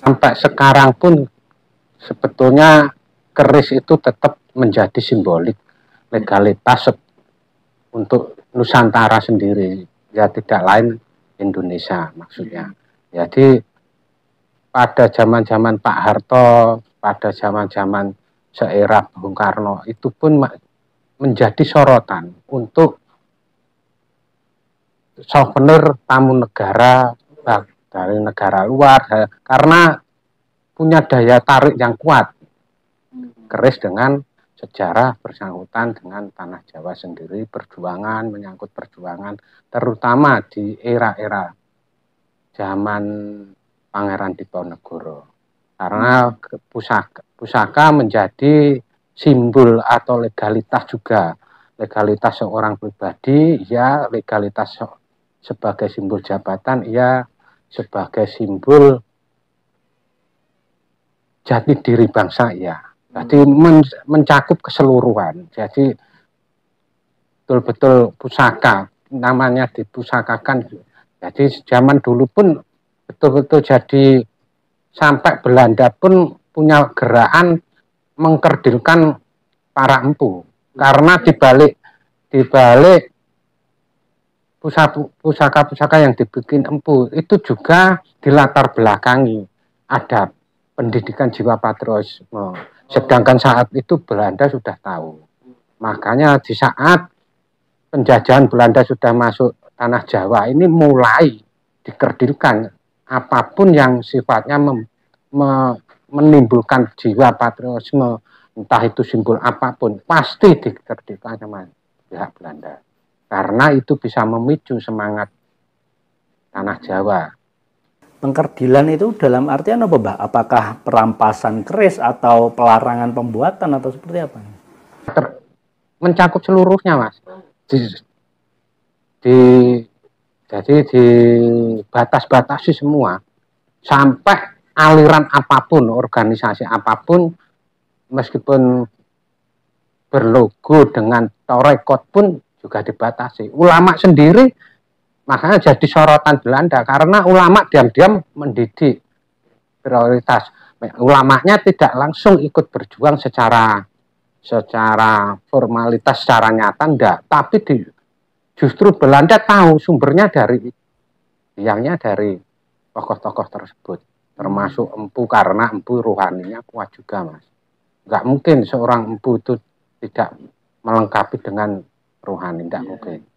sampai sekarang pun sebetulnya keris itu tetap menjadi simbolik legalitas untuk Nusantara sendiri. Ya tidak lain Indonesia maksudnya. Jadi pada zaman-zaman Pak Harto pada zaman-zaman seera Bung Karno itu pun menjadi sorotan untuk souvenir tamu negara dari negara luar karena punya daya tarik yang kuat keris dengan sejarah bersangkutan dengan tanah Jawa sendiri perjuangan menyangkut perjuangan terutama di era-era zaman Pangeran Diponegoro. Karena pusaka pusaka menjadi simbol atau legalitas juga. Legalitas seorang pribadi ya legalitas sebagai simbol jabatan ya sebagai simbol jati diri bangsa ya jadi men, mencakup keseluruhan. Jadi betul-betul pusaka namanya dipusakakan. Jadi zaman dulu pun betul-betul jadi sampai Belanda pun punya gerakan mengkerdilkan para empu karena dibalik dibalik pusaka-pusaka yang dibikin empu. Itu juga dilatar belakangi. Ada pendidikan jiwa patriotisme Sedangkan saat itu Belanda sudah tahu. Makanya di saat penjajahan Belanda sudah masuk tanah Jawa ini mulai dikerdilkan. Apa pun yang sifatnya mem, me, menimbulkan jiwa patriotisme entah itu simbol apa pun pasti dikerdilkan sama pihak Belanda karena itu bisa memicu semangat tanah Jawa Pengkerdilan itu dalam artian apa, Mbak? Apakah perampasan keris atau pelarangan pembuatan atau seperti apa? Ter, mencakup seluruhnya, Mas. Di, di jadi di batas-batasi semua sampai aliran apa pun, organisasi apa pun meskipun berlogo dengan torekot pun juga dibatasi. Ulama sendiri Makanya jadi sorotan Belanda karena ulama diam-diam mendidik prioritas. Ulamanya tidak langsung ikut berjuang secara secara formalitas secara nyata enggak, tapi di, justru Belanda tahu sumbernya dari yangnya dari tokoh-tokoh tersebut termasuk empu karena empu rohaninya kuat juga mas nggak mungkin seorang empu itu tidak melengkapi dengan rohani tidak mungkin